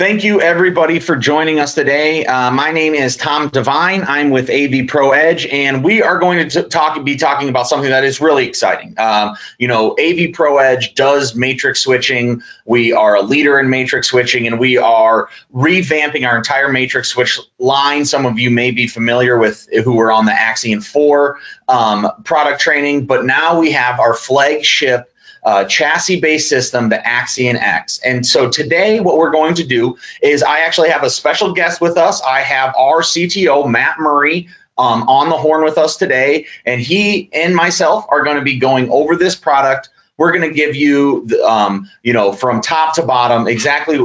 Thank you, everybody, for joining us today. Uh, my name is Tom Devine. I'm with AVPro Edge, and we are going to talk be talking about something that is really exciting. Um, you know, AVPro Edge does matrix switching. We are a leader in matrix switching, and we are revamping our entire matrix switch line. Some of you may be familiar with who were on the Axion 4 um, product training, but now we have our flagship uh, chassis based system, the Axion X. And so today, what we're going to do is I actually have a special guest with us. I have our CTO, Matt Murray. Um, on the horn with us today, and he and myself are going to be going over this product. We're going to give you, the, um, you know, from top to bottom, exactly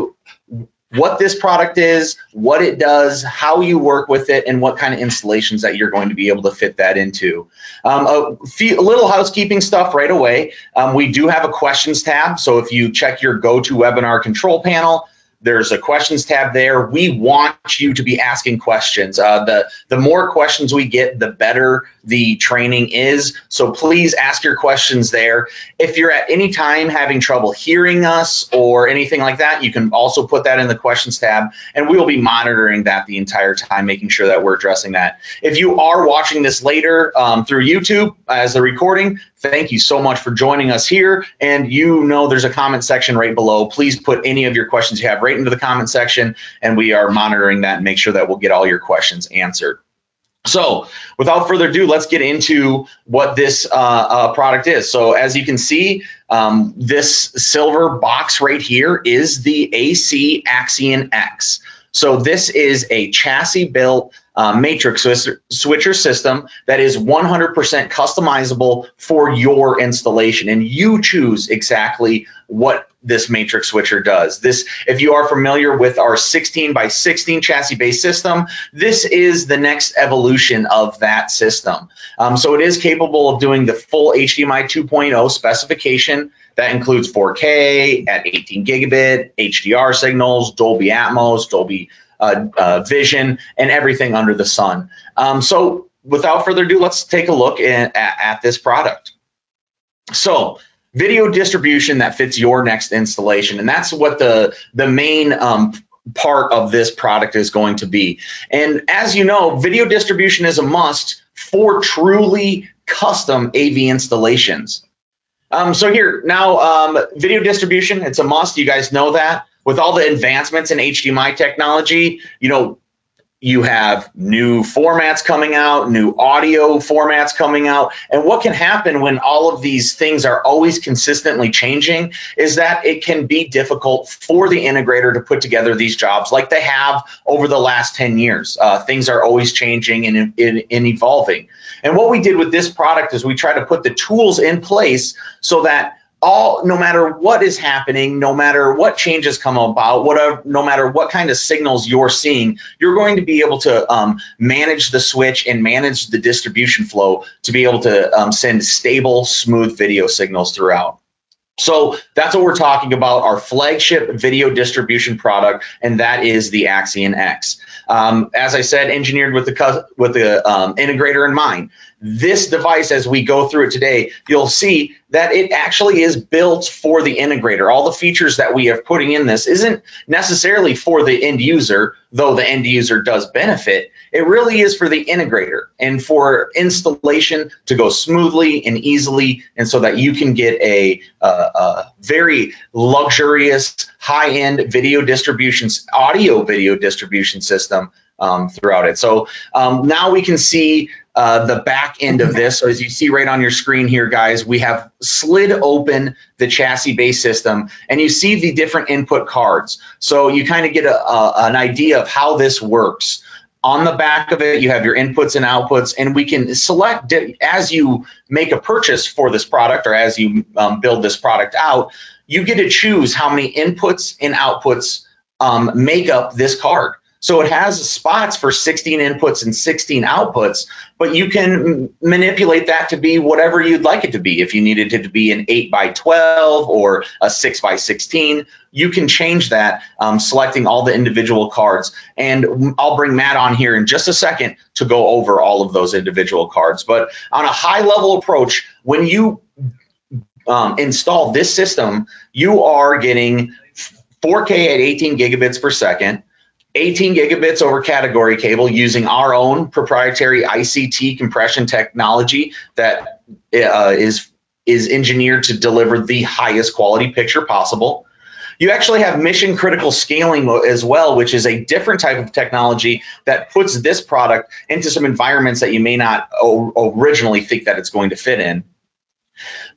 what this product is, what it does, how you work with it, and what kind of installations that you're going to be able to fit that into. Um, a, few, a, little housekeeping stuff right away. Um, we do have a questions tab. So if you check your GoToWebinar control panel, there's a questions tab there. We want you to be asking questions. Uh, the the more questions we get, the better the training is. So please ask your questions there. If you're at any time having trouble hearing us or anything like that, you can also put that in the questions tab, and we will be monitoring that the entire time, making sure that we're addressing that. If you are watching this later um, through YouTube as a recording, thank you so much for joining us here. And you know there's a comment section right below. Please put any of your questions you have right into the comment section, and we are monitoring that and make sure that we'll get all your questions answered. So, without further ado, let's get into what this uh, uh, product is. So, as you can see, um, this silver box right here is the AC Axion X. So, this is a chassis built uh, matrix switcher system that is 100% customizable for your installation. And you choose exactly what this matrix switcher does. This if you are familiar with our 16 by 16 chassis based system this is the next evolution of that system. Um, so it is capable of doing the full hdmi 2.0 specification. That includes 4k at 18 gigabit hdr signals dolby atmos dolby vision, and everything under the sun. Um, so without further ado, let's take a look at, at this product. So video distribution that fits your next installation, and that's what the the main um, part of this product is going to be. And as you know, video distribution is a must for truly custom AV installations. Um, so here now, um, video distribution, it's a must. You guys know that with all the advancements in HDMI technology, you know, you have new formats coming out, new audio formats coming out. And what can happen when all of these things are always consistently changing is that it can be difficult for the integrator to put together these jobs like they have over the last 10 years. Uh, things are always changing and, and, and evolving. And what we did with this product is we try to put the tools in place so that all no matter what is happening no matter what changes come about whatever no matter what kind of signals you're seeing you're going to be able to um, manage the switch and manage the distribution flow to be able to um, send stable smooth video signals throughout. So that's what we're talking about our flagship video distribution product and that is the axion x. Um, as i said engineered with the with the um, integrator in mind this device, as we go through it today, you'll see that it actually is built for the integrator. All the features that we are putting in this isn't necessarily for the end user, though the end user does benefit. It really is for the integrator and for installation to go smoothly and easily, and so that you can get a, a, a very luxurious, high end video distribution, audio video distribution system um, throughout it. So um, now we can see uh, the back end of this. So as you see right on your screen here, guys, we have slid open the chassis base system and you see the different input cards. So you kind of get a, a, an idea of how this works. On the back of it, you have your inputs and outputs, and we can select as you make a purchase for this product or as you um, build this product out, you get to choose how many inputs and outputs um, make up this card. So it has spots for 16 inputs and 16 outputs, but you can manipulate that to be whatever you'd like it to be. If you needed it to be an 8 by 12 or a 6 by 16, you can change that um, selecting all the individual cards. And I'll bring Matt on here in just a second to go over all of those individual cards. But on a high level approach, when you um, install this system, you are getting 4K at 18 gigabits per second, 18 gigabits over category cable using our own proprietary ICT compression technology that uh, is is engineered to deliver the highest quality picture possible. You actually have mission critical scaling as well, which is a different type of technology that puts this product into some environments that you may not originally think that it's going to fit in.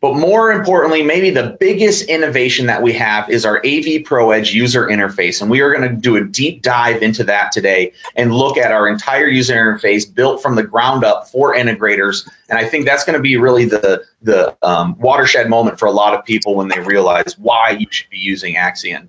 But more importantly, maybe the biggest innovation that we have is our AVPro Edge user interface. And we are going to do a deep dive into that today and look at our entire user interface built from the ground up for integrators. And I think that's going to be really the, the um, watershed moment for a lot of people when they realize why you should be using Axion.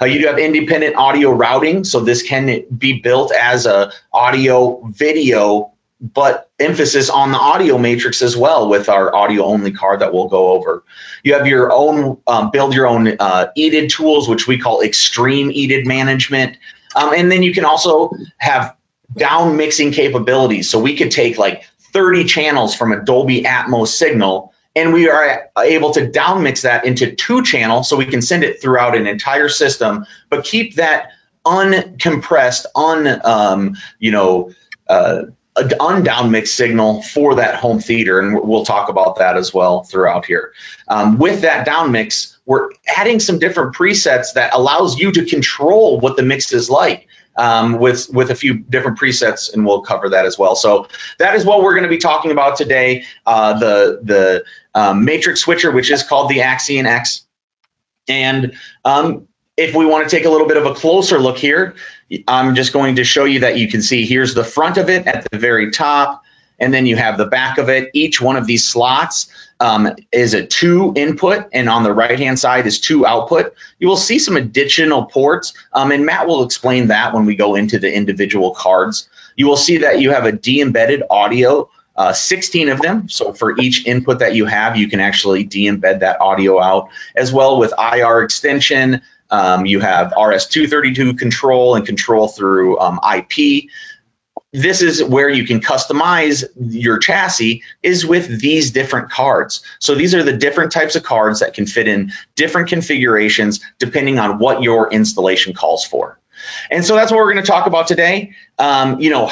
Uh, you do have independent audio routing, so this can be built as a audio video but emphasis on the audio matrix as well with our audio only card that we'll go over. You have your own um, build your own uh, EDID tools, which we call extreme EDID management. Um, and then you can also have down mixing capabilities. So we could take like 30 channels from a Dolby Atmos signal and we are able to down mix that into two channels so we can send it throughout an entire system, but keep that uncompressed, un, um, you know, uh, an undown mix signal for that home theater, and we'll talk about that as well throughout here. Um, with that down mix, we're adding some different presets that allows you to control what the mix is like. Um, with with a few different presets, and we'll cover that as well. So that is what we're going to be talking about today. Uh, the the um, matrix switcher, which is called the Axion X, and um, if we want to take a little bit of a closer look here, I'm just going to show you that you can see here's the front of it at the very top, and then you have the back of it. Each one of these slots um, is a two input, and on the right hand side is two output. You will see some additional ports, um, and Matt will explain that when we go into the individual cards. You will see that you have a de-embedded audio uh, 16 of them. So for each input that you have, you can actually de-embed that audio out, as well with IR extension, um, you have RS-232 control and control through um, IP. This is where you can customize your chassis is with these different cards. So these are the different types of cards that can fit in different configurations depending on what your installation calls for. And so that's what we're going to talk about today. Um, you know,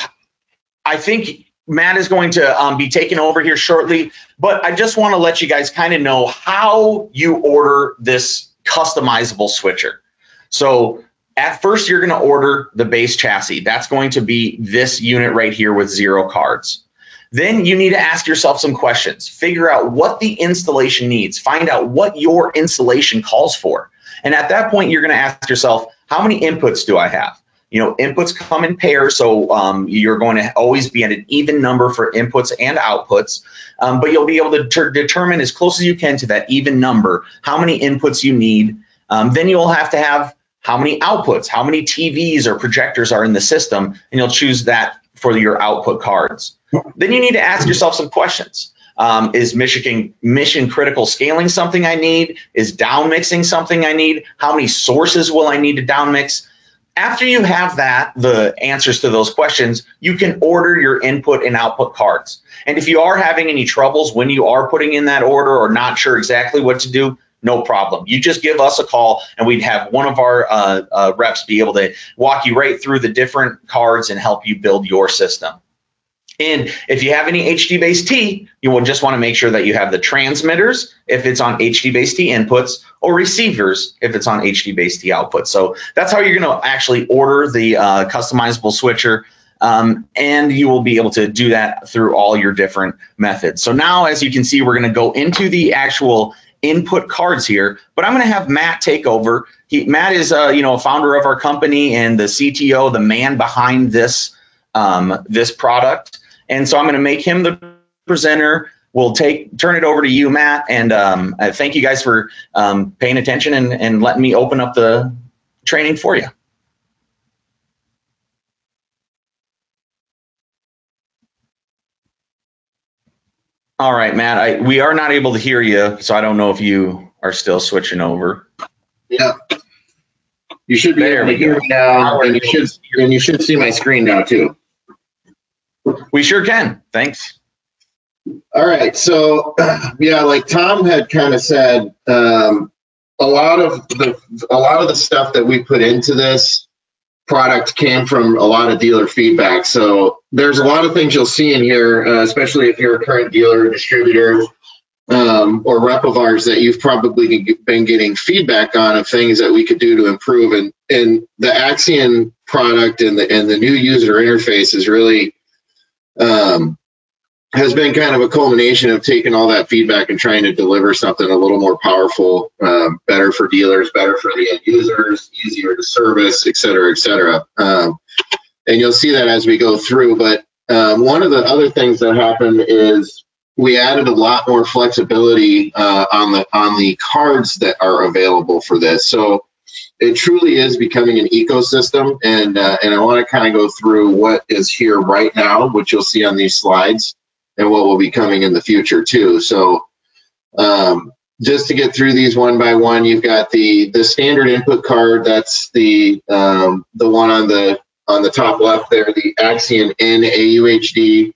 I think Matt is going to um, be taking over here shortly, but I just want to let you guys kind of know how you order this customizable switcher. So at first, you're going to order the base chassis. That's going to be this unit right here with zero cards. Then you need to ask yourself some questions. Figure out what the installation needs. Find out what your installation calls for. And at that point, you're going to ask yourself, how many inputs do I have? You know, inputs come in pairs, so um, you're going to always be at an even number for inputs and outputs. Um, but you'll be able to ter- determine as close as you can to that even number how many inputs you need. Um, then you'll have to have how many outputs, how many TVs or projectors are in the system, and you'll choose that for your output cards. Then you need to ask yourself some questions. Um, is mission mission critical scaling something I need? Is down mixing something I need? How many sources will I need to down mix? After you have that, the answers to those questions, you can order your input and output cards. And if you are having any troubles when you are putting in that order or not sure exactly what to do, no problem. You just give us a call and we'd have one of our uh, uh, reps be able to walk you right through the different cards and help you build your system. And if you have any HD base T, you will just want to make sure that you have the transmitters if it's on HD base T inputs or receivers if it's on HD base T outputs. So that's how you're going to actually order the uh, customizable switcher. Um, and you will be able to do that through all your different methods. So now, as you can see, we're going to go into the actual input cards here, but I'm going to have Matt take over. He, Matt is, uh, you know, a founder of our company and the CTO, the man behind this um, this product. And so I'm going to make him the presenter. We'll take turn it over to you, Matt, and um, thank you guys for um, paying attention and, and letting me open up the training for you. All right, Matt. I, we are not able to hear you, so I don't know if you are still switching over. Yeah. You should be there able to hear me now, and you should and you should see my screen now too. We sure can. Thanks. All right. So, yeah, like Tom had kind of said, um, a lot of the a lot of the stuff that we put into this product came from a lot of dealer feedback. So there's a lot of things you'll see in here, uh, especially if you're a current dealer, distributor, um, or rep of ours that you've probably been getting feedback on of things that we could do to improve. And and the Axion product and the and the new user interface is really um, has been kind of a culmination of taking all that feedback and trying to deliver something a little more powerful, um, better for dealers, better for the end users, easier to service, et cetera, et cetera. Um, and you'll see that as we go through. But um, one of the other things that happened is we added a lot more flexibility uh, on the on the cards that are available for this. So it truly is becoming an ecosystem, and uh, and I want to kind of go through what is here right now, which you'll see on these slides and what will be coming in the future too. So um, just to get through these one by one, you've got the the standard input card. That's the um, the one on the on the top left there, the Axion N AUHD.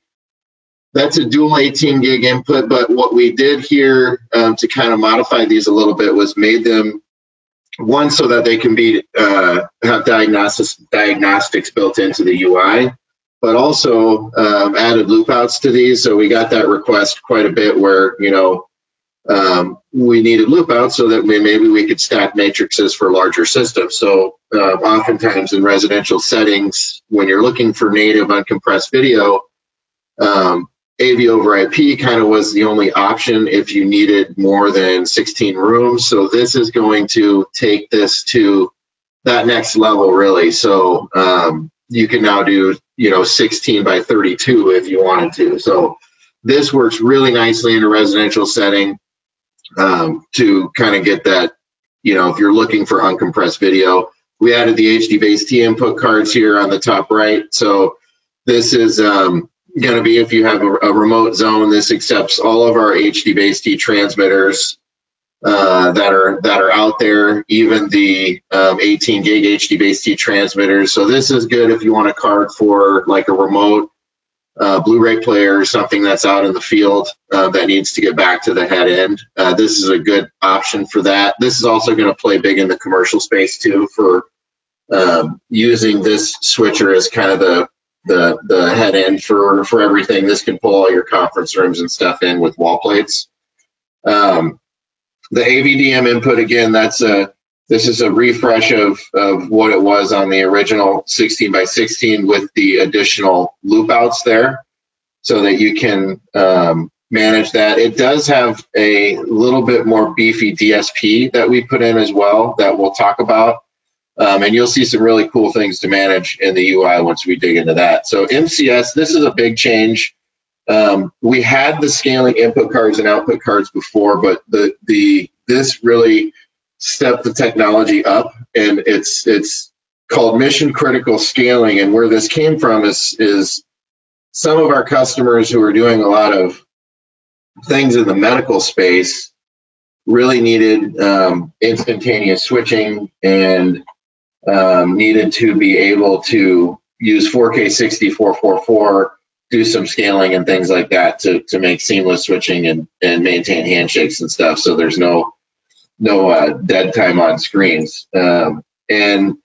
That's a dual 18 gig input, but what we did here um, to kind of modify these a little bit was made them one so that they can be uh, have diagnostics diagnostics built into the UI, but also um, added loop outs to these. So we got that request quite a bit where, you know, um, we needed loop outs so that we, maybe we could stack matrices for larger systems. So uh, oftentimes in residential settings, when you're looking for native uncompressed video, um, AV over IP kind of was the only option if you needed more than 16 rooms. So this is going to take this to that next level, really. So um, you can now do you know 16 by 32 if you wanted to so this works really nicely in a residential setting um, to kind of get that you know if you're looking for uncompressed video we added the hd base t input cards here on the top right so this is um, going to be if you have a, a, remote zone this accepts all of our hd base t transmitters uh, that are that are out there, even the um, 18 gig HD base T transmitters. So this is good if you want a card for like a remote uh, Blu-ray player or something that's out in the field uh, that needs to get back to the head end. Uh, this is a good option for that. This is also going to play big in the commercial space too for um, using this switcher as kind of the the the head end for for everything. This can pull all your conference rooms and stuff in with wall plates. Um, the AVDM input again, that's a this is a refresh of, of what it was on the original 16 by 16 with the additional loop outs there so that you can um, manage that. It does have a little bit more beefy DSP that we put in as well that we'll talk about. Um, and you'll see some really cool things to manage in the UI once we dig into that. So MCS, this is a big change. Um, we had the scaling input cards and output cards before, but the the this really stepped the technology up, and it's it's called mission critical scaling. And where this came from is is some of our customers who are doing a lot of things in the medical space really needed um, instantaneous switching and um, needed to be able to use 4K 6444 do some scaling and things like that to, to make seamless switching and, and maintain handshakes and stuff. So there's no no uh, dead time on screens. Um, and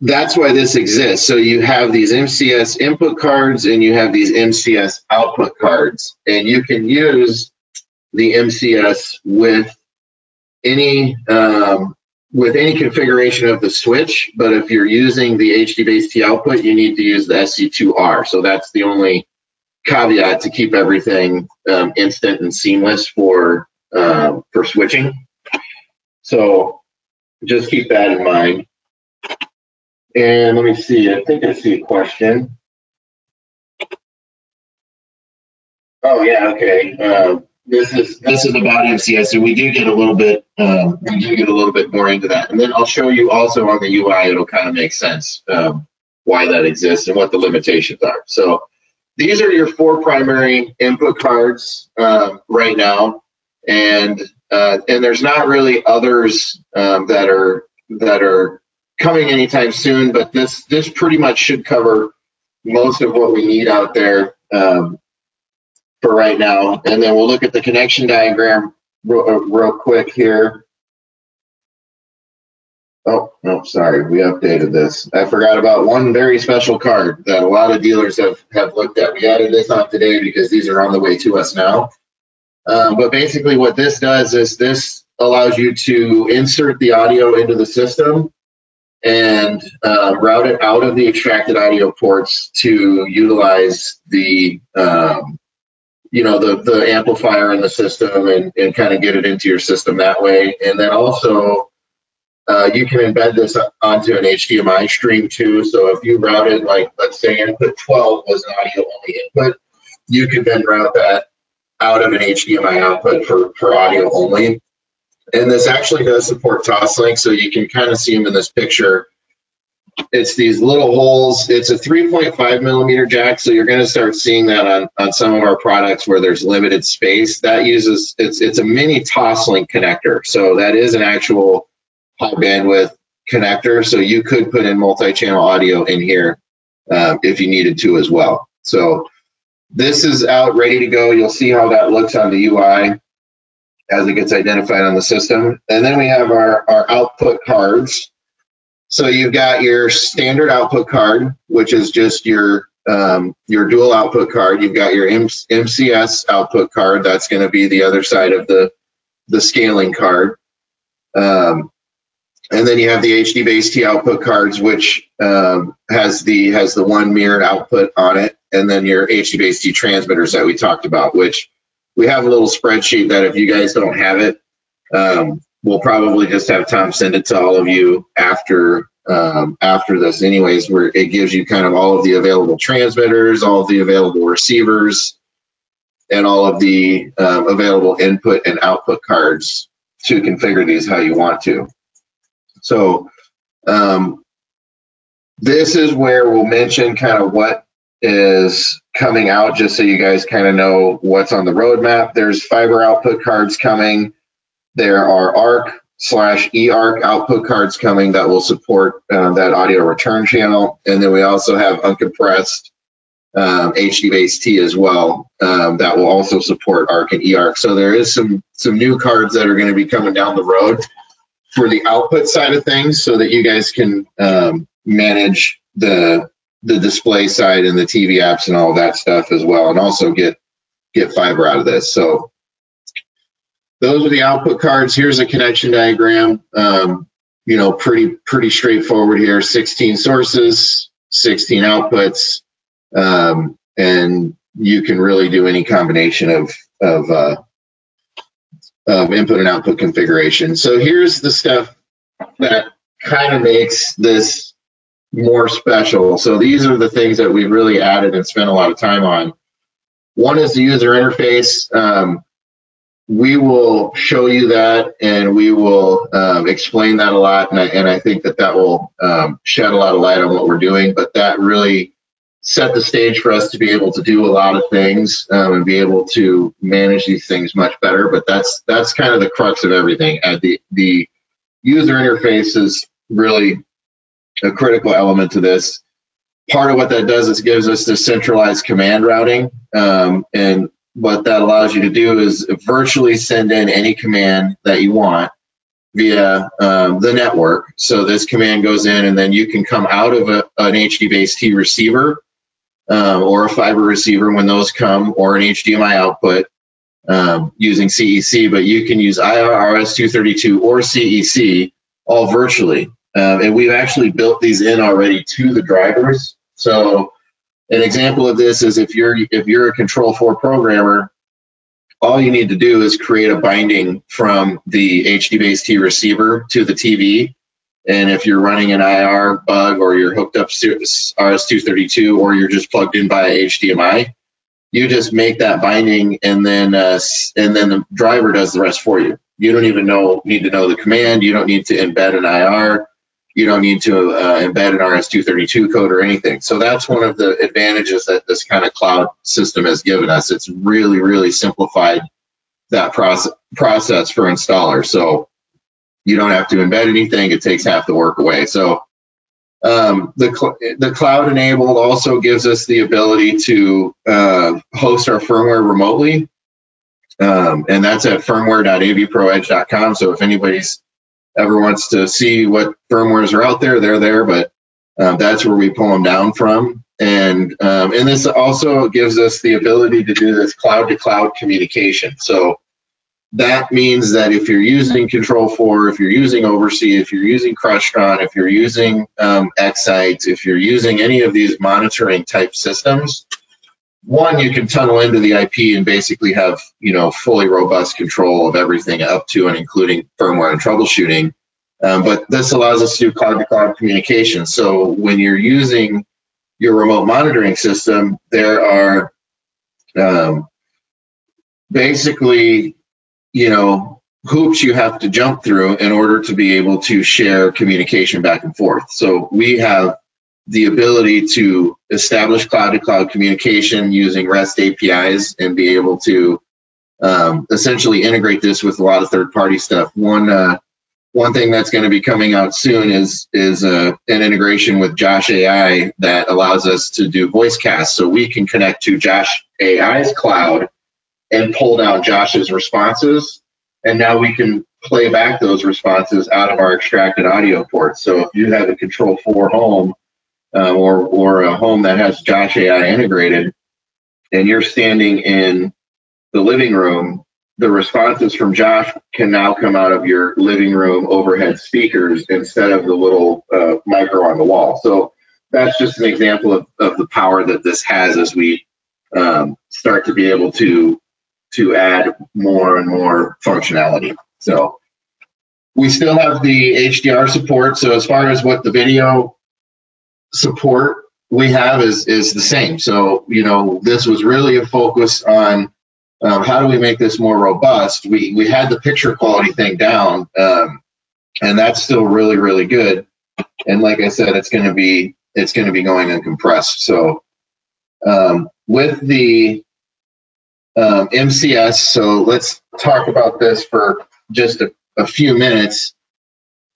that's why this exists. So you have these MCS input cards and you have these MCS output cards, and you can use the MCS with any um, with any configuration of the switch. But if you're using the HD base T output, you need to use the SC2R. So that's the only caveat to keep everything um, instant and seamless for uh, for switching. So just keep that in mind. And let me see. I think I see a question. Oh yeah, okay. Uh, this is this is about MCS, so we do get a little bit um, we do get a little bit more into that, and then I'll show you also on the UI. It'll kind of make sense um, why that exists and what the limitations are. So these are your four primary input cards uh, right now, and uh, and there's not really others um, that are that are coming anytime soon. But this this pretty much should cover most of what we need out there um, for right now. And then we'll look at the connection diagram real, uh, real quick here. Oh, no, sorry. We updated this. I forgot about one very special card that a lot of dealers have, have looked at. We added this on today because these are on the way to us now. Um, but basically what this does is this allows you to insert the audio into the system and uh, route it out of the extracted audio ports to utilize the um, you know the the amplifier in the system and, and kind of get it into your system that way and then also uh, you can embed this onto an HDMI stream too. So if you routed like let's say input 12 was an audio only input, you could then route that out of an HDMI output for, for audio only. And this actually does support Toslink, so you can kind of see them in this picture. It's these little holes. It's a 3.5 millimeter jack, so you're going to start seeing that on, on some of our products where there's limited space. That uses it's it's a mini Toslink connector, so that is an actual high bandwidth connector. So you could put in multi-channel audio in here um, if you needed to as well. So this is out ready to go. You'll see how that looks on the UI as it gets identified on the system. And then we have our, our output cards. So you've got your standard output card, which is just your um, your dual output card. You've got your MCS output card. That's going to be the other side of the the scaling card. Um, and then you have the HD base T output cards, which um, has the has the one mirrored output on it, and then your HD base T transmitters that we talked about, which we have a little spreadsheet that if you guys don't have it, um, we'll probably just have Tom send it to all of you after um, after this, anyways, where it gives you kind of all of the available transmitters, all of the available receivers, and all of the um, available input and output cards to configure these how you want to. So um, this is where we'll mention kind of what is coming out just so you guys kind of know what's on the roadmap. There's fiber output cards coming. There are ARC slash eARC output cards coming that will support uh, that audio return channel. And then we also have uncompressed um, HD base T as well um, that will also support ARC and eARC. So there is some some new cards that are going to be coming down the road for the output side of things so that you guys can um, manage the the display side and the TV apps and all that stuff as well, and also get get fiber out of this. So those are the output cards. Here's a connection diagram. Um, you know, pretty pretty straightforward here. 16 sources, 16 outputs, um, and you can really do any combination of of, uh, of input and output configuration. So here's the stuff that kind of makes this more special. So these are the things that we really added and spent a lot of time on. One is the user interface. Um, we will show you that and we will um, explain that a lot. And I, and I, think that that will um, shed a lot of light on what we're doing. But that really set the stage for us to be able to do a lot of things um, and be able to manage these things much better. But that's that's kind of the crux of everything. Uh, the the user interface is really a critical element to this. Part of what that does is gives us the centralized command routing. Um, and what that allows you to do is virtually send in any command that you want via um, the network. So this command goes in, and then you can come out of a, an HD-based T receiver um, or a fiber receiver when those come, or an HDMI output um, using CEC. But you can use IR, RS-232, or CEC all virtually. Um, and we've actually built these in already to the drivers. So an example of this is if you're if you're a Control 4 programmer, all you need to do is create a binding from the HD base T receiver to the TV. And if you're running an IR bug or you're hooked up to RS-232 or you're just plugged in by HDMI, you just make that binding and then uh, and then the driver does the rest for you. You don't even know need to know the command. You don't need to embed an IR you don't need to uh, embed an RS-232 code or anything. So that's one of the advantages that this kind of cloud system has given us. It's really, really simplified that process process for installers. So you don't have to embed anything. It takes half the work away. So um, the, cl the cloud enabled also gives us the ability to uh, host our firmware remotely. Um, and that's at firmware.avproedge.com. So if anybody's ever wants to see what firmwares are out there, they're there, but uh, that's where we pull them down from. And um, and this also gives us the ability to do this cloud to cloud communication. So that means that if you're using Control 4, if you're using OvrC, if you're using Crestron, if you're using um, Excite, if you're using any of these monitoring type systems, one, you can tunnel into the IP and basically have, you know, fully robust control of everything up to and including firmware and troubleshooting. Um, but this allows us to do cloud to cloud communication. So when you're using your remote monitoring system, there are um, basically, you know, hoops you have to jump through in order to be able to share communication back and forth. So we have the ability to establish cloud to cloud communication using REST APIs and be able to um, essentially integrate this with a lot of third party stuff. One, uh, one thing that's going to be coming out soon is is uh, an integration with Josh AI that allows us to do voice casts, so we can connect to Josh AI's cloud and pull down Josh's responses, and now we can play back those responses out of our extracted audio ports. So if you have a Control 4 home uh, or or a home that has Josh AI integrated, and you're standing in the living room, the responses from Josh can now come out of your living room overhead speakers instead of the little uh, micro on the wall. So that's just an example of, of the power that this has as we um, start to be able to to add more and more functionality. So we still have the HDR support. So as far as what the video support we have is is the same. So you know this was really a focus on um, how do we make this more robust. We we had the picture quality thing down, um, and that's still really really good. And like I said, it's going to be it's going to be going uncompressed. So um, with the um, MCS, so let's talk about this for just a, a few minutes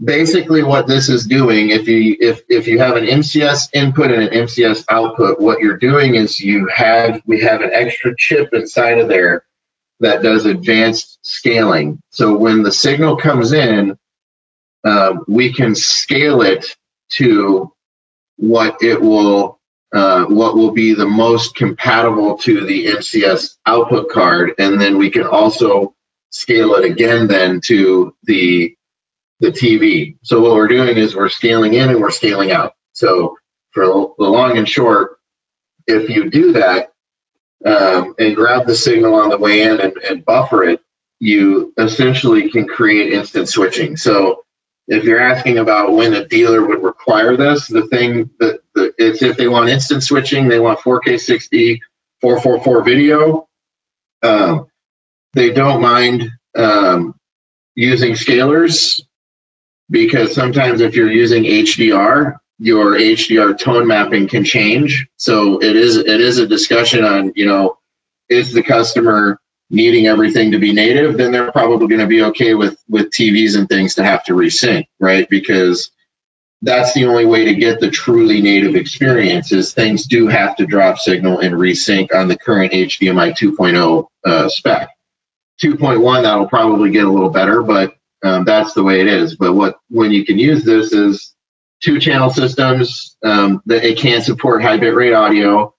basically what this is doing if you if if you have an mcs input and an mcs output what you're doing is you have we have an extra chip inside of there that does advanced scaling. So when the signal comes in um, we can scale it to what it will uh, what will be the most compatible to the mcs output card. And then we can also scale it again then to the the TV. So what we're doing is we're scaling in and we're scaling out. So for the long and short, if you do that um, and grab the signal on the way in and, and buffer it, you essentially can create instant switching. So if you're asking about when a dealer would require this, the thing that the, it's if they want instant switching, they want 4K 60, 444 video. Um, they don't mind um, using scalers because sometimes if you're using HDR, your HDR tone mapping can change. So it is it is a discussion on, you know, is the customer needing everything to be native, then they're probably going to be okay with with TVs and things to have to resync, right? Because that's the only way to get the truly native experience is things do have to drop signal and resync on the current HDMI 2.0 uh, spec. 2.1 that'll probably get a little better, but um, that's the way it is. But what when you can use this is two channel systems um, that it can support high bitrate audio.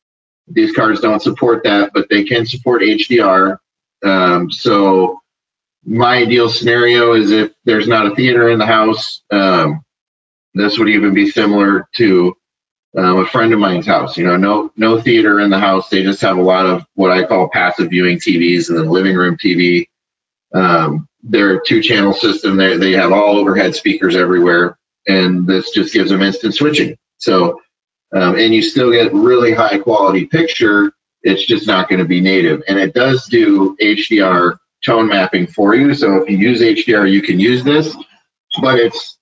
These cards don't support that, but they can support HDR. Um, so my ideal scenario is if there's not a theater in the house. Um, this would even be similar to um, a friend of mine's house. You know, no no theater in the house. They just have a lot of what I call passive viewing TVs and then living room TV. Um, they're a two channel system. They, they have all overhead speakers everywhere, and this just gives them instant switching. So, um, and you still get really high quality picture. It's just not going to be native. And it does do HDR tone mapping for you. So if you use HDR, you can use this, but it's,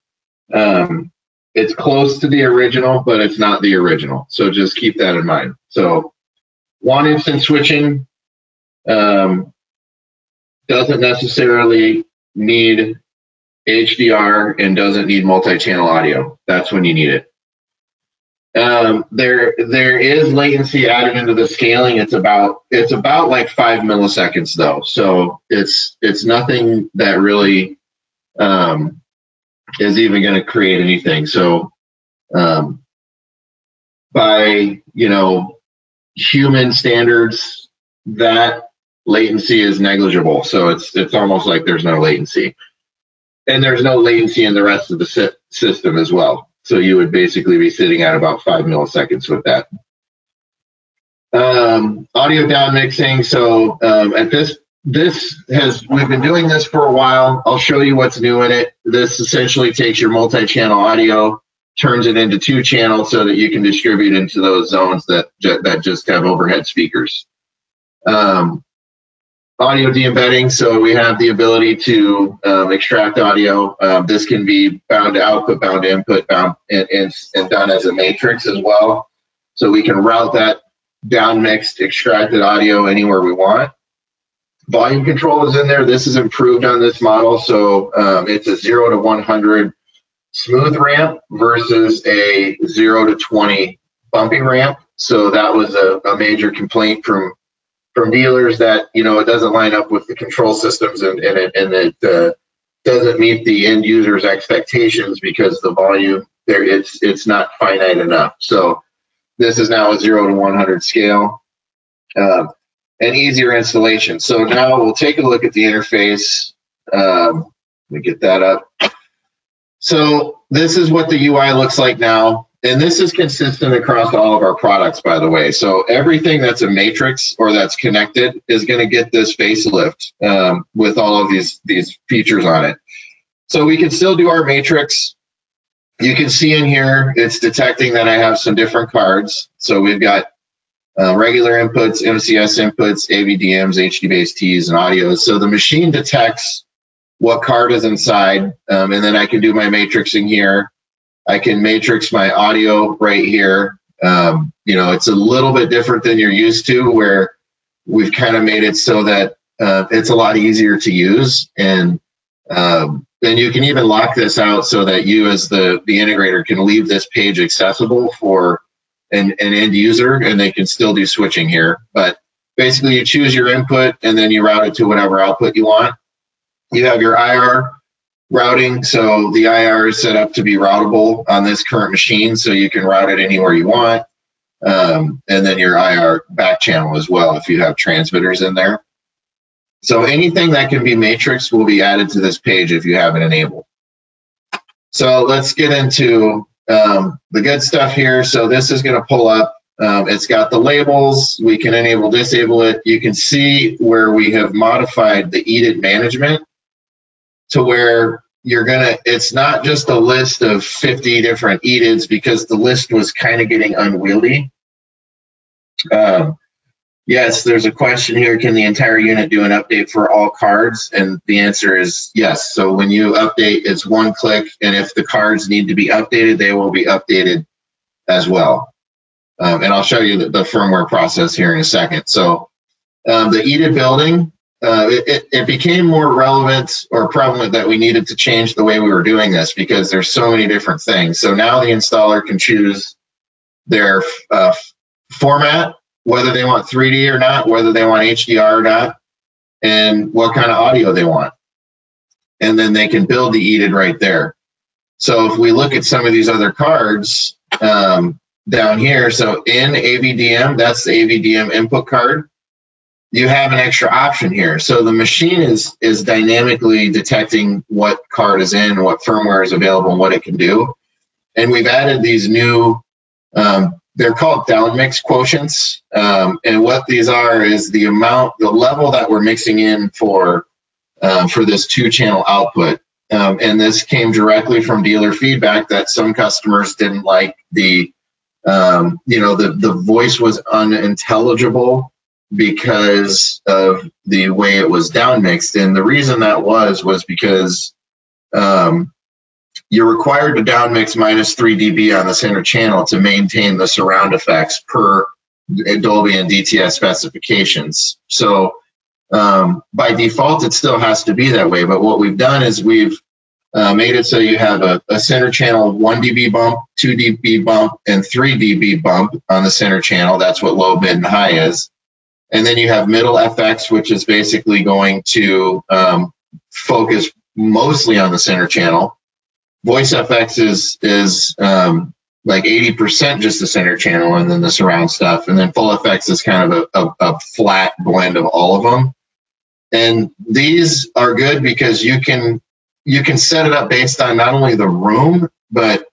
um, it's close to the original, but it's not the original. So just keep that in mind. So one instant switching, um, doesn't necessarily need HDR and doesn't need multi-channel audio. That's when you need it. Um, there there is latency added into the scaling. It's about it's about like five milliseconds though, so it's it's nothing that really um, is even going to create anything. So, um, by you know human standards, that latency is negligible. So it's it's almost like there's no latency, and there's no latency in the rest of the si- system as well. So you would basically be sitting at about five milliseconds with that. Um, audio down mixing. So um, at this this has we've been doing this for a while. I'll show you what's new in it. This essentially takes your multi-channel audio, turns it into two channels so that you can distribute into those zones that that just have overhead speakers. Um, audio de-embedding, so we have the ability to um, extract audio. Um, this can be bound to output, bound to input, bound and, and, and done as a matrix as well. So we can route that down mixed extracted audio anywhere we want. Volume control is in there. This is improved on this model. So um, it's a 0 to 100 smooth ramp versus a 0 to 20 bumpy ramp. So that was a, a major complaint from from dealers that you know it doesn't line up with the control systems and, and it, and it uh, doesn't meet the end user's expectations because the volume there it's it's not finite enough. So this is now a 0 to 100 scale. Um, and easier installation. So now we'll take a look at the interface. Um, let me get that up. So this is what the UI looks like now. And this is consistent across all of our products, by the way. So everything that's a matrix or that's connected is going to get this facelift um, with all of these, these features on it. So we can still do our matrix. You can see in here, it's detecting that I have some different cards. So we've got uh, regular inputs, MCS inputs, AVDMs, HD base Ts, and audios. So the machine detects what card is inside, um, and then I can do my matrixing here. I can matrix my audio right here. Um, you know, it's a little bit different than you're used to, where we've kind of made it so that uh, it's a lot easier to use, and um, you can even lock this out so that you, as the the integrator, can leave this page accessible for an, an end user and they can still do switching here. But basically you choose your input and then you route it to whatever output you want. You have your IR routing. So the IR is set up to be routable on this current machine. So you can route it anywhere you want. Um, and then your IR back channel as well if you have transmitters in there. So anything that can be matrix will be added to this page if you have it enabled. So let's get into um, the good stuff here. So this is going to pull up. Um, it's got the labels. We can enable, disable it. You can see where we have modified the EDID management to where you're to, it's not just a list of 50 different EDIDs because the list was kind of getting unwieldy. Um, Yes, there's a question here. Can the entire unit do an update for all cards? And the answer is yes. So when you update, it's one click. And if the cards need to be updated, they will be updated as well. Um, and I'll show you the, the, firmware process here in a second. So um, the EDID building, uh, it, it, became more relevant or prevalent that we needed to change the way we were doing this because there's so many different things. So now the installer can choose their uh, format whether they want 3D or not, whether they want HDR or not, and what kind of audio they want. And then they can build the EDID right there. So if we look at some of these other cards um, down here, so in AVDM, that's the AVDM input card. You have an extra option here. So the machine is is dynamically detecting what card is in, what firmware is available, and what it can do. And we've added these new um, they're called down mix quotients. Um, and what these are is the amount, the level that we're mixing in for um, for this two channel output. Um, and this came directly from dealer feedback that some customers didn't like the, um, you know, the, the voice was unintelligible because of the way it was down mixed. And the reason that was, was because um, you're required to downmix minus 3 dB on the center channel to maintain the surround effects per Dolby and DTS specifications. So um, by default, it still has to be that way. But what we've done is we've uh, made it so you have a, a, center channel 1 dB bump, 2 dB bump, and 3 dB bump on the center channel. That's what low, mid, and high is. And then you have middle FX, which is basically going to um, focus mostly on the center channel voice FX is is um, like 80% just the center channel and then the surround stuff. And then full FX is kind of a, a, a, flat blend of all of them. And these are good because you can, you can set it up based on not only the room, but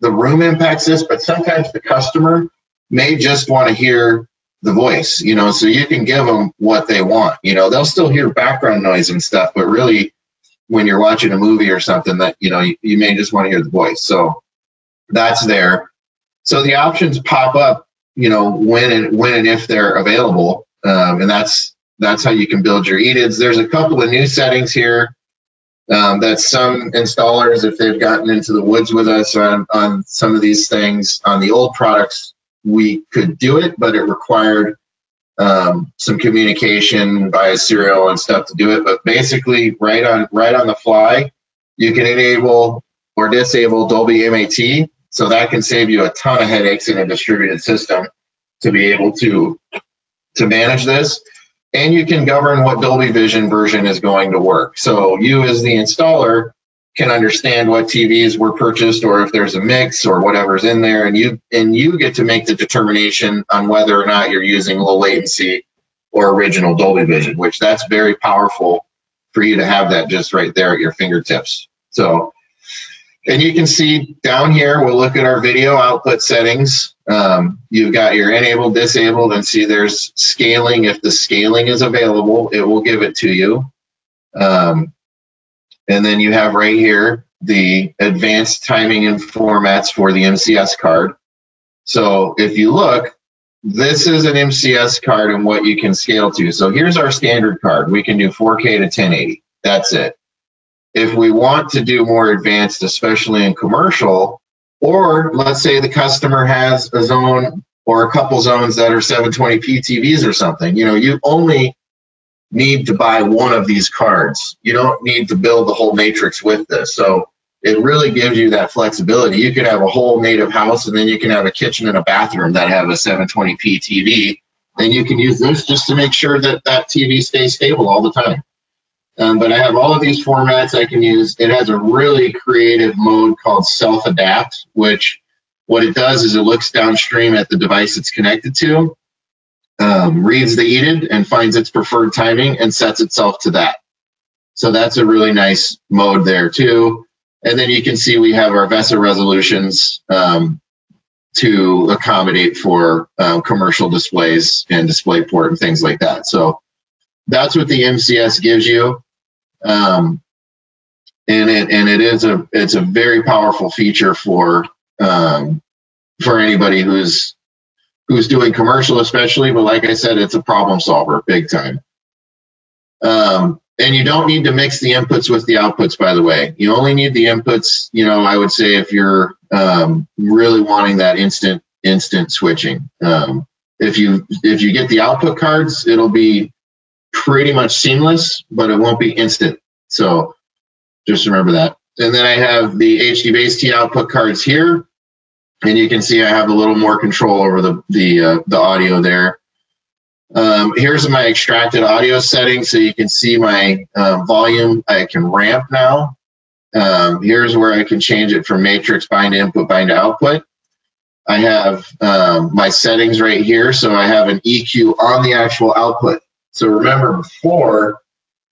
the room impacts this, but sometimes the customer may just want to hear the voice, you know, so you can give them what they want. You know, they'll still hear background noise and stuff, but really when you're watching a movie or something that, you know, you, you may just want to hear the voice. So that's there. So the options pop up, you know, when and when and if they're available, um, and that's that's how you can build your EDIDs. There's a couple of new settings here um, that some installers, if they've gotten into the woods with us on on some of these things on the old products, we could do it, but it required um, some communication via serial and stuff to do it. But basically, right on right on the fly, you can enable or disable Dolby MAT so that can save you a ton of headaches in a distributed system to be able to to manage this. And you can govern what Dolby Vision version is going to work. So you as the installer can understand what TVs were purchased or if there's a mix or whatever's in there and you and you get to make the determination on whether or not you're using low latency or original Dolby Vision, which that's very powerful for you to have that just right there at your fingertips. So and you can see down here, we'll look at our video output settings. Um, you've got your enabled, disabled, and see there's scaling. If the scaling is available, it will give it to you. Um, and then you have right here the advanced timing and formats for the MCS card. So if you look, this is an MCS card and what you can scale to. So here's our standard card. We can do 4K to 1080. That's it if we want to do more advanced, especially in commercial, or let's say the customer has a zone or a couple zones that are 720p TVs or something, you know, you only need to buy one of these cards. You don't need to build the whole matrix with this. So it really gives you that flexibility. You could have a whole native house and then you can have a kitchen and a bathroom that have a 720p TV. And you can use this just to make sure that that TV stays stable all the time. Um, but I have all of these formats I can use. It has a really creative mode called self adapt, which what it does is it looks downstream at the device it's connected to, um, reads the EDID and finds its preferred timing and sets itself to that. So that's a really nice mode there too. And then you can see we have our VESA resolutions um, to accommodate for um, commercial displays and DisplayPort and things like that. So that's what the MCS gives you. Um, and it and it is a it's a very powerful feature for um, for anybody who's who's doing commercial, especially. But like I said, it's a problem solver, big time. Um, and you don't need to mix the inputs with the outputs, by the way. You only need the inputs. You know, I would say if you're um, really wanting that instant instant switching. Um, if you if you get the output cards, it'll be pretty much seamless, but it won't be instant. So just remember that. And then I have the HDBaseT output cards here. And you can see I have a little more control over the, the, uh, the audio there. Um, here's my extracted audio settings. So you can see my uh, volume. I can ramp now. Um, here's where I can change it from matrix bind input bind to output. I have um, my settings right here. So I have an EQ on the actual output. So remember before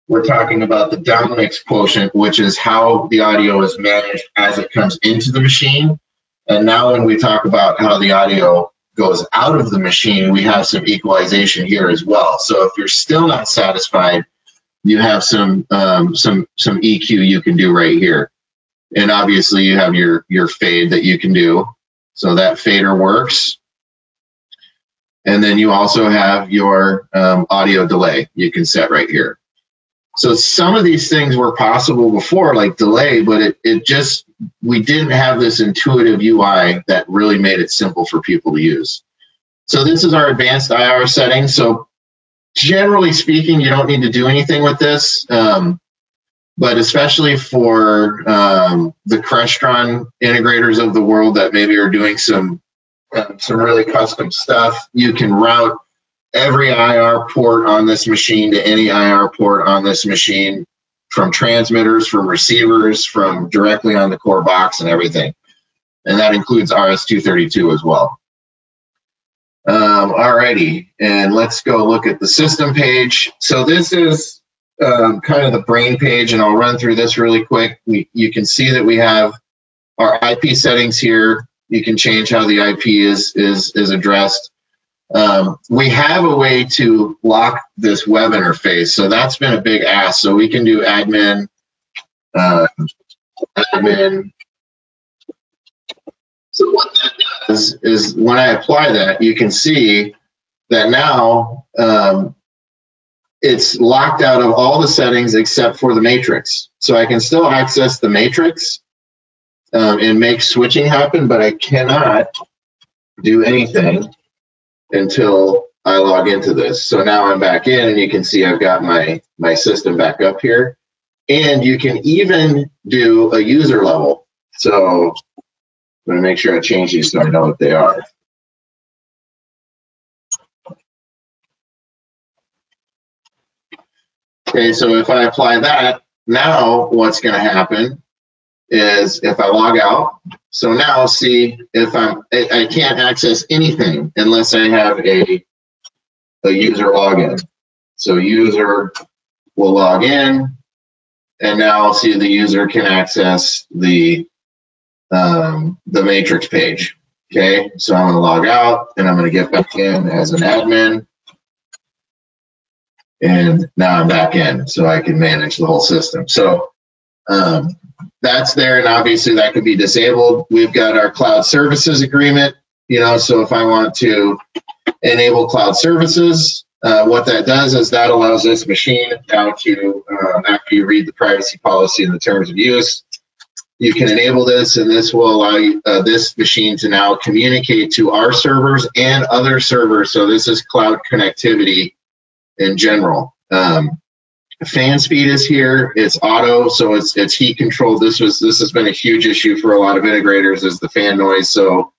we're talking about the downmix quotient, which is how the audio is managed as it comes into the machine. And now when we talk about how the audio goes out of the machine, we have some equalization here as well. So if you're still not satisfied, you have some um, some some EQ you can do right here. And obviously you have your your fade that you can do. So that fader works. And then you also have your um, audio delay you can set right here. So some of these things were possible before, like delay, but it, it just, we didn't have this intuitive UI that really made it simple for people to use. So this is our advanced IR setting. So generally speaking, you don't need to do anything with this. Um, but especially for um, the Crestron integrators of the world that maybe are doing some um, some really custom stuff. You can route every IR port on this machine to any IR port on this machine from transmitters, from receivers, from directly on the core box and everything. And that includes RS-232 as well. Um, alrighty, and let's go look at the system page. So this is um, kind of the brain page, and I'll run through this really quick. We, you can see that we have our IP settings here. You can change how the IP is is is addressed. Um, we have a way to lock this web interface, so that's been a big ask. So we can do admin, uh, admin. So what that does is when I apply that, you can see that now um, it's locked out of all the settings except for the matrix. So I can still access the matrix um, and make switching happen, but I cannot do anything until I log into this. So now I'm back in and you can see I've got my, my system back up here. And you can even do a user level. So I'm gonna make sure I change these so I know what they are. Okay, so if I apply that, now what's gonna happen is if I log out, so now see if I'm, I, I can't access anything unless I have a, a user login. So user will log in and now I'll see the user can access the, um, the matrix page. Okay, so I'm gonna log out and I'm gonna get back in as an admin. And now I'm back in so I can manage the whole system. So um, that's there, and obviously that could be disabled. We've got our cloud services agreement, you know, so if I want to enable cloud services, uh, what that does is that allows this machine now to, uh, after you read the privacy policy and the terms of use, you can enable this, and this will allow you, uh, this machine to now communicate to our servers and other servers. So this is cloud connectivity in general. Um, fan speed is here. It's auto, so it's it's heat controlled. This was this has been a huge issue for a lot of integrators is the fan noise. So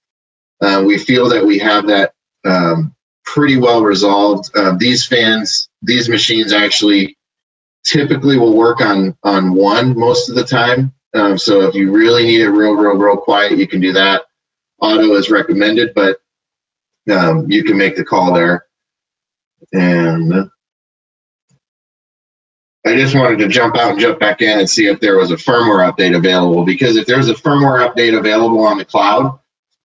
uh, we feel that we have that um, pretty well resolved. Uh, these fans, these machines actually typically will work on on one most of the time. Um, so if you really need it real, real, real quiet, you can do that. Auto is recommended, but um, you can make the call there. And I just wanted to jump out and jump back in and see if there was a firmware update available because if there's a firmware update available on the cloud,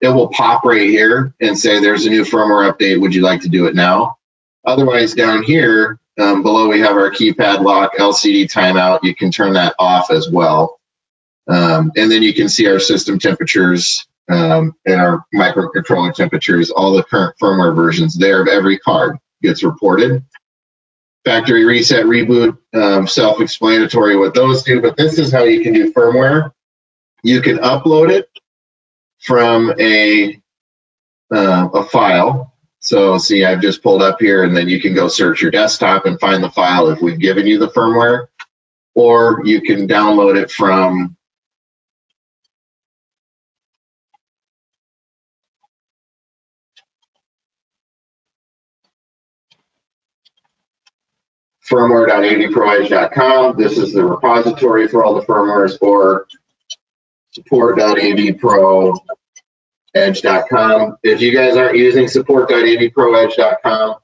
it will pop right here and say there's a new firmware update. Would you like to do it now? Otherwise, down here um, below, we have our keypad lock LCD timeout. You can turn that off as well. Um, and then you can see our system temperatures um, and our microcontroller temperatures, all the current firmware versions there of every card gets reported factory reset, reboot, um, self-explanatory what those do, but this is how you can do firmware. You can upload it from a, uh, a file. So see, I've just pulled up here and then you can go search your desktop and find the file if we've given you the firmware, or you can download it from firmware.avproedge.com. This is the repository for all the firmwares or support.avproedge.com. If you guys aren't using support.avproedge.com,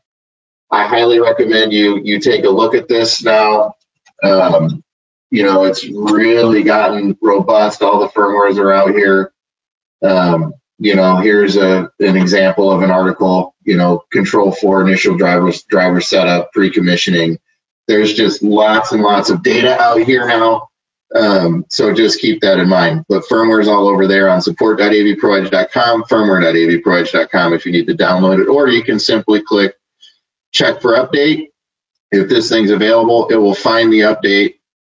I highly recommend you you take a look at this now. Um, you know, it's really gotten robust. All the firmwares are out here. Um, you know, here's a an example of an article. You know, control for initial driver driver setup, pre-commissioning there's just lots and lots of data out here now. Um, so just keep that in mind. But firmware is all over there on support.avproedge.com, firmware.avproedge.com if you need to download it, or you can simply click check for update. If this thing's available, it will find the update,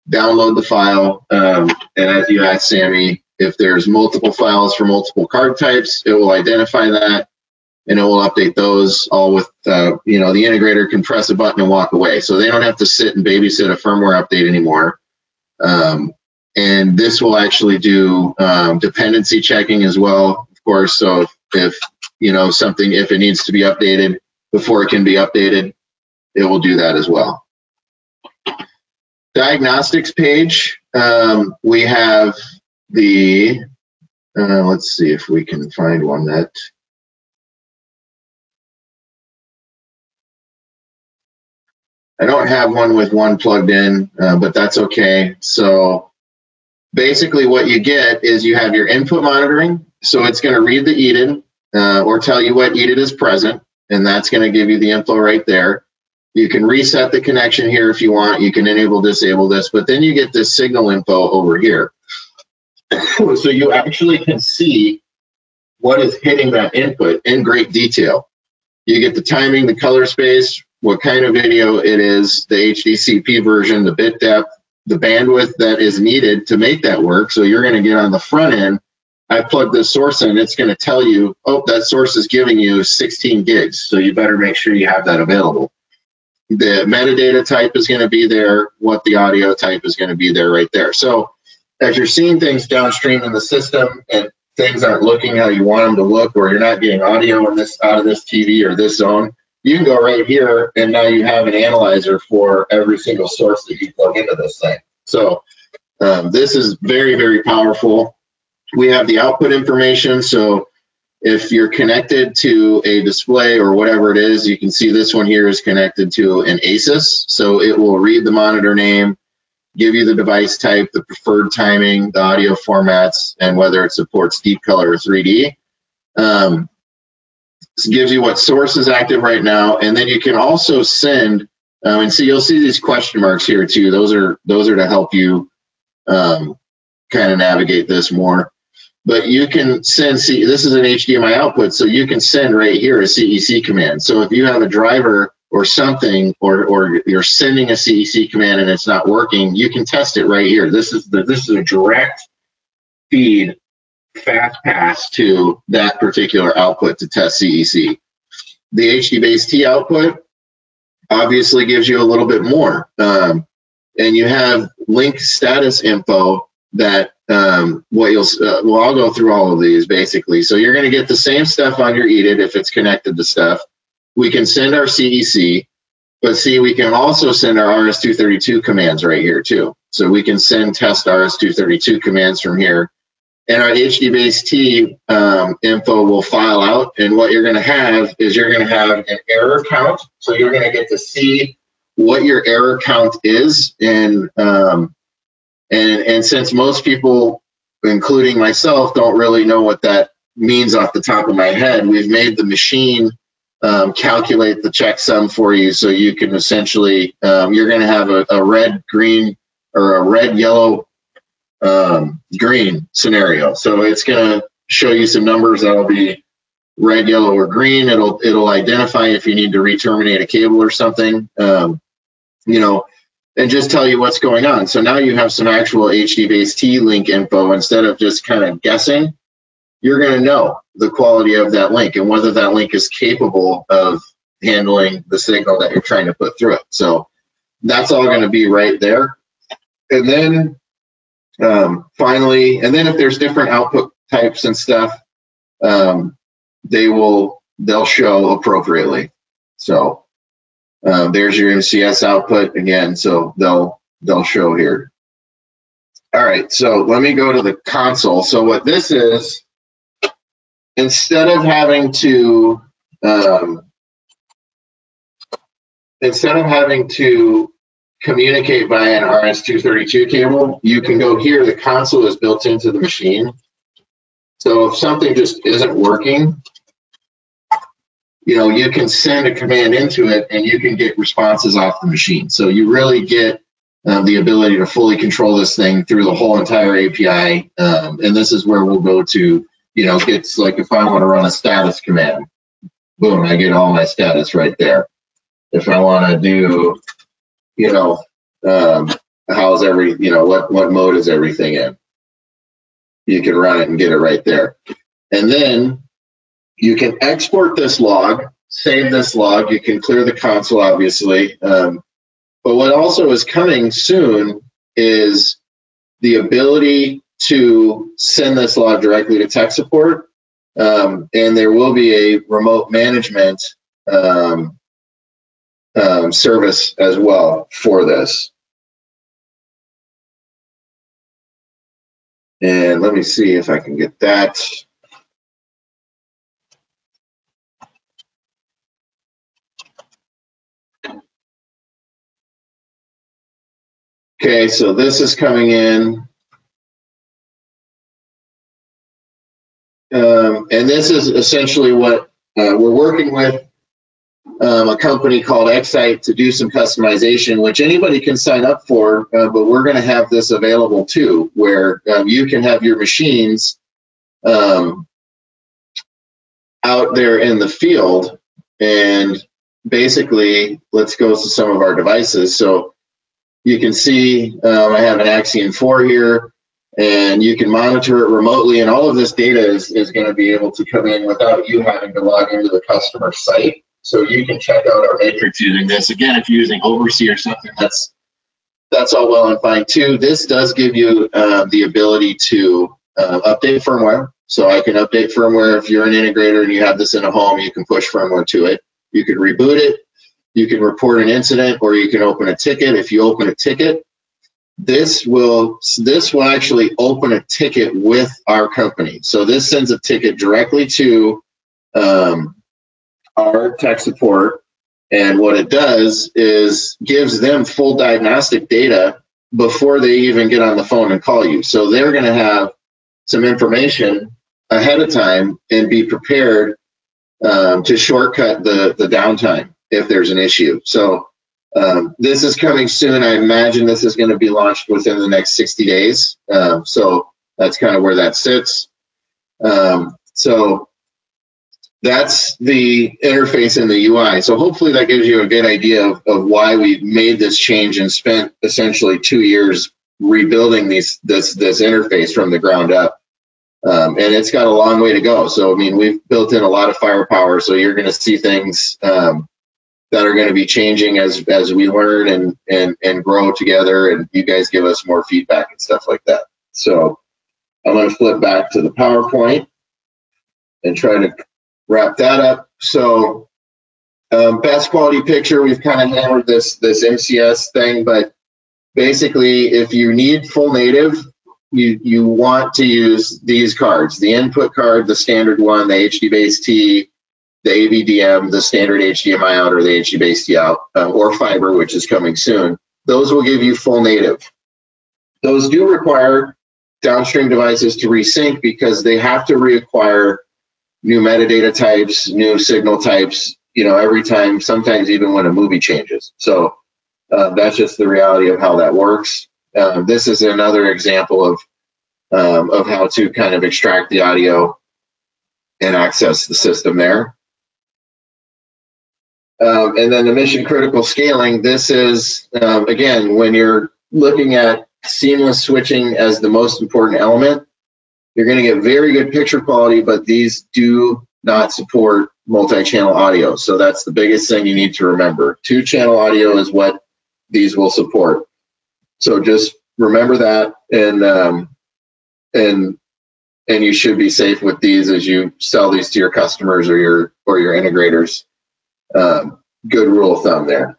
download the file, um, and as you asked Sammy, if there's multiple files for multiple card types, it will identify that and it will update those all with, uh, you know, the integrator can press a button and walk away. So they don't have to sit and babysit a firmware update anymore. Um, and this will actually do um, dependency checking as well, of course. So if, if, you know, something, if it needs to be updated before it can be updated, it will do that as well. diagnostics page, um, we have the, uh, let's see if we can find one that I don't have one with one plugged in, uh, but that's okay. So basically what you get is you have your input monitoring. So it's going to read the EDID uh, or tell you what EDID is present, and that's going to give you the info right there. You can reset the connection here if you want. You can enable, disable this, but then you get this signal info over here. so you actually can see what is hitting that input in great detail. You get the timing, the color space, what kind of video it is, the HDCP version, the bit depth, the bandwidth that is needed to make that work. So you're going to get on the front end. I plug this source in, it's going to tell you, oh, that source is giving you 16 gigs. So you better make sure you have that available. The metadata type is going to be there, what the audio type is going to be there right there. So as you're seeing things downstream in the system and things aren't looking how you want them to look, or you're not getting audio in this out of this TV or this zone, you can go right here and now you have an analyzer for every single source that you plug into this thing. So um, this is very, very powerful. We have the output information. So if you're connected to a display or whatever it is, you can see this one here is connected to an ASUS. So it will read the monitor name, give you the device type, the preferred timing, the audio formats, and whether it supports deep color or 3D. Um, gives you what source is active right now, and then you can also send. Um, and so you'll see these question marks here too. Those are those are to help you um, kind of navigate this more. But you can send. See, this is an HDMI output, so you can send right here a CEC command. So if you have a driver or something, or or you're sending a CEC command and it's not working, you can test it right here. This is the this is a direct feed fast pass to that particular output to test CEC. The HDBaseT output obviously gives you a little bit more. Um, and you have link status info that um, what you'll, uh, well, I'll go through all of these basically. So you're going to get the same stuff on your EDID if it's connected to stuff. We can send our CEC, but see, we can also send our RS-232 commands right here too. So we can send test RS-232 commands from here and our HDBaseT um, info will file out. And what you're going to have is you're going to have an error count. So you're going to get to see what your error count is. And um, and and since most people, including myself, don't really know what that means off the top of my head, we've made the machine um, calculate the checksum for you, so you can essentially um, you're going to have a, a red, green, or a red, yellow, um, green scenario. So it's going to show you some numbers that'll be red, yellow, or green. It'll it'll identify if you need to re-terminate a cable or something. Um, you know, and just tell you what's going on. So now you have some actual HDBaseT link info instead of just kind of guessing. You're going to know the quality of that link and whether that link is capable of handling the signal that you're trying to put through it. So that's all going to be right there. And then um, finally, and then if there's different output types and stuff, um, they will they'll show appropriately. So uh, there's your MCS output again. So they'll they'll show here. All right, so let me go to the console. So what this is, instead of having to um, instead of having to communicate via an RS-232 cable, you can go here. The console is built into the machine. So if something just isn't working, you know, you can send a command into it and you can get responses off the machine. So you really get um, the ability to fully control this thing through the whole entire API. Um, and this is where we'll go to, you know, it's like if I want to run a status command, boom, I get all my status right there. If I want to do you know, um, how's every, you know, what, what mode is everything in? You can run it and get it right there. And then you can export this log, save this log. You can clear the console, obviously. Um, but what also is coming soon is the ability to send this log directly to tech support. Um, and there will be a remote management um, um, service as well for this. And let me see if I can get that. Okay, so this is coming in. Um, and this is essentially what uh, we're working with um, a company called Excite to do some customization, which anybody can sign up for, uh, but we're going to have this available too, where um, you can have your machines um, out there in the field and basically let's go to some of our devices. So you can see um, I have an Axion 4 here and you can monitor it remotely and all of this data is, is going to be able to come in without you having to log into the customer site. So you can check out our matrix using this. Again, if you're using OvrC or something, that's that's all well and fine too. This does give you uh, the ability to uh, update firmware. So I can update firmware. If you're an integrator and you have this in a home, you can push firmware to it. You can reboot it. You can report an incident or you can open a ticket. If you open a ticket, this will this will actually open a ticket with our company. So this sends a ticket directly to um, our tech support, and what it does is gives them full diagnostic data before they even get on the phone and call you. So they're going to have some information ahead of time and be prepared um, to shortcut the the downtime if there's an issue. So um, this is coming soon. I imagine this is going to be launched within the next 60 days. Um, so that's kind of where that sits. Um, so that's the interface in the UI. So hopefully that gives you a good idea of, of why we made this change and spent essentially two years rebuilding these this this interface from the ground up. Um, and it's got a long way to go. So I mean, we've built in a lot of firepower. So you're going to see things um, that are going to be changing as as we learn and and and grow together and you guys give us more feedback and stuff like that so i'm going to flip back to the powerpoint and try to wrap that up so um, best quality picture we've kind of hammered this this mcs thing but basically if you need full native you you want to use these cards the input card the standard one the HDBaseT the AVDM, the standard HDMI out, or the HDBaseT out, uh, or fiber, which is coming soon. Those will give you full native. Those do require downstream devices to resync because they have to reacquire new metadata types, new signal types, you know, every time, sometimes even when a movie changes. So uh, that's just the reality of how that works. Uh, this is another example of um, of how to kind of extract the audio and access the system there. Um, and then the mission critical scaling, this is, um, again, when you're looking at seamless switching as the most important element, you're going to get very good picture quality, but these do not support multi-channel audio. So that's the biggest thing you need to remember. Two channel audio is what these will support. So just remember that and, um, and, and you should be safe with these as you sell these to your customers or your, or your integrators. Um, good rule of thumb there.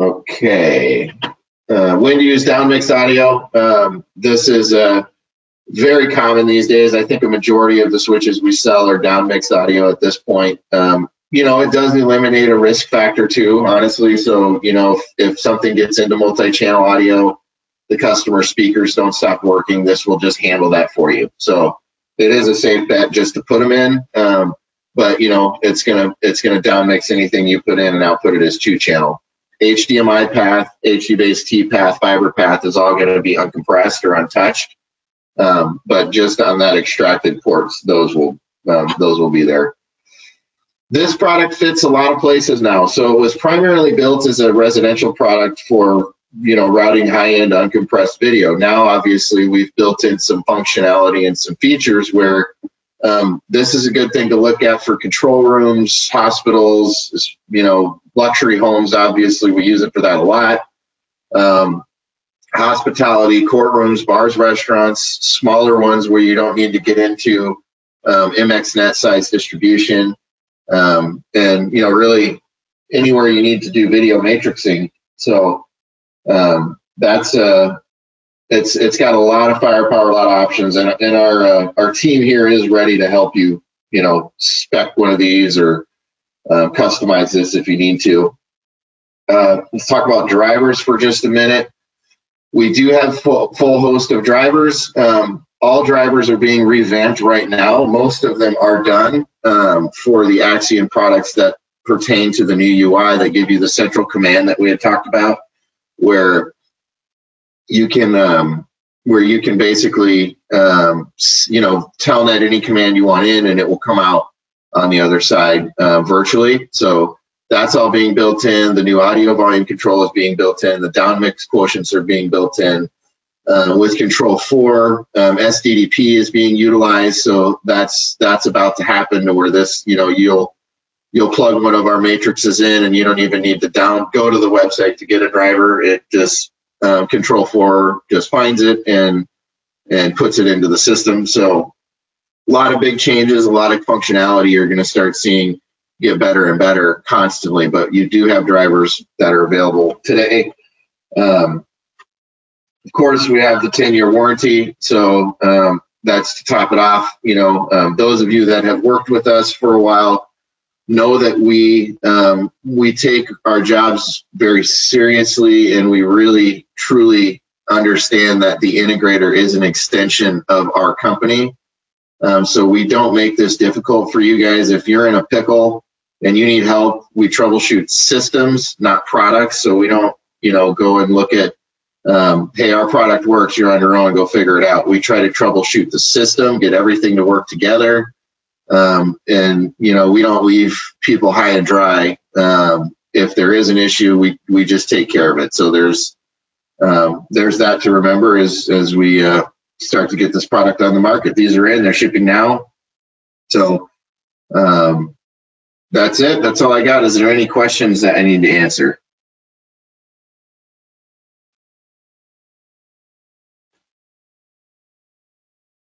Okay. Uh, when to use downmix audio. Um, this is uh, very common these days. I think a majority of the switches we sell are downmix audio at this point. Um, you know, it does eliminate a risk factor too, honestly. So, you know, if, if something gets into multi-channel audio, the customer speakers don't stop working, this will just handle that for you. So it is a safe bet just to put them in. Um, but you know it's gonna it's gonna downmix anything you put in and output it as two channel. HDMI path, HDBaseT path, fiber path is all going to be uncompressed or untouched. Um, but just on that extracted ports, those will um, those will be there. This product fits a lot of places now. So it was primarily built as a residential product for you know routing high-end uncompressed video. Now obviously we've built in some functionality and some features where um, this is a good thing to look at for control rooms, hospitals, you know, luxury homes. Obviously, we use it for that a lot. Um, hospitality, courtrooms, bars, restaurants, smaller ones where you don't need to get into um, MXNet size distribution, um, and you know, really anywhere you need to do video matrixing. So um, that's a it's it's got a lot of firepower, a lot of options, and and our uh, our team here is ready to help you. You know, spec one of these or uh, customize this if you need to. Uh, let's talk about drivers for just a minute. We do have full, full host of drivers. Um, all drivers are being revamped right now. Most of them are done um, for the Axion products that pertain to the new UI that give you the central command that we had talked about, where you can um, where you can basically um, you know telnet any command you want in, and it will come out on the other side uh, virtually. So that's all being built in. The new audio volume control is being built in. The down mix quotients are being built in. Uh, with Control4, um, SDDP is being utilized, so that's that's about to happen to where this, you know, you'll you'll plug one of our matrices in, and you don't even need to down go to the website to get a driver. It just um, Control4 just finds it and and puts it into the system. So a lot of big changes, a lot of functionality you're going to start seeing get better and better constantly. But you do have drivers that are available today. Um, of course, we have the 10 year warranty. So um, that's to top it off. You know, um, those of you that have worked with us for a while know that we um, we take our jobs very seriously and we really truly understand that the integrator is an extension of our company. Um, so we don't make this difficult for you guys. If you're in a pickle and you need help, we troubleshoot systems, not products. So we don't, you know, go and look at, um, hey, our product works, you're on your own, go figure it out. We try to troubleshoot the system, get everything to work together. Um, and, you know, we don't leave people high and dry. Um, if there is an issue, we, we just take care of it. So there's, um, there's that to remember as, as we, uh, start to get this product on the market. These are in, they're shipping now. So, um, that's it. That's all I got. Is there any questions that I need to answer?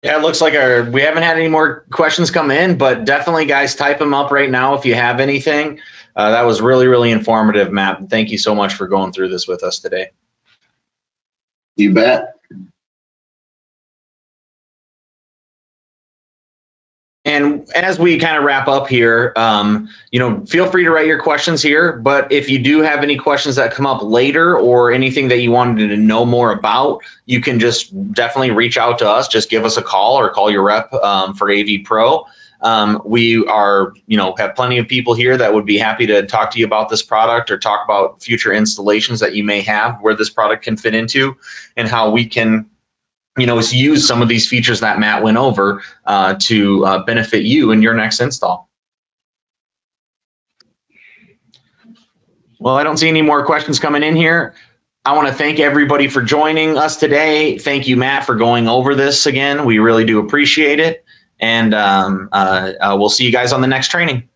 Yeah, it looks like our we haven't had any more questions come in, but definitely, guys, type them up right now if you have anything. Uh, that was really, really informative, Matt. Thank you so much for going through this with us today. You bet. And as we kind of wrap up here, um, you know, feel free to write your questions here. But if you do have any questions that come up later or anything that you wanted to know more about, you can just definitely reach out to us. Just give us a call or call your rep um, for AVPro. Um, we are, you know, have plenty of people here that would be happy to talk to you about this product or talk about future installations that you may have where this product can fit into and how we can you know, is use some of these features that Matt went over uh, to uh, benefit you in your next install. Well, I don't see any more questions coming in here. I want to thank everybody for joining us today. Thank you, Matt, for going over this again. We really do appreciate it. And um, uh, uh we'll see you guys on the next training.